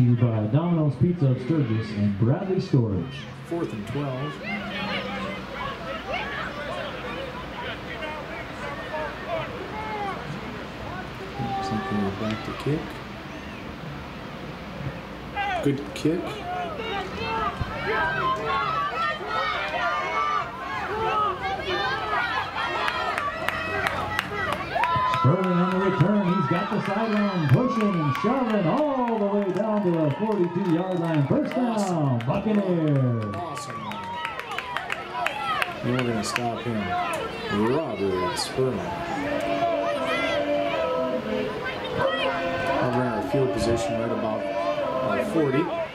to you by Domino's Pizza of Sturgis and Bradley Storage. Fourth and 12. Something back to kick. Good kick. Sterling on the return. He's got the sideline, pushing and shoving all the way down to the 42-yard line. First down, Buccaneers. Awesome. We're going to stop him. Robert Spurman. I'll run our field position right about uh, 40.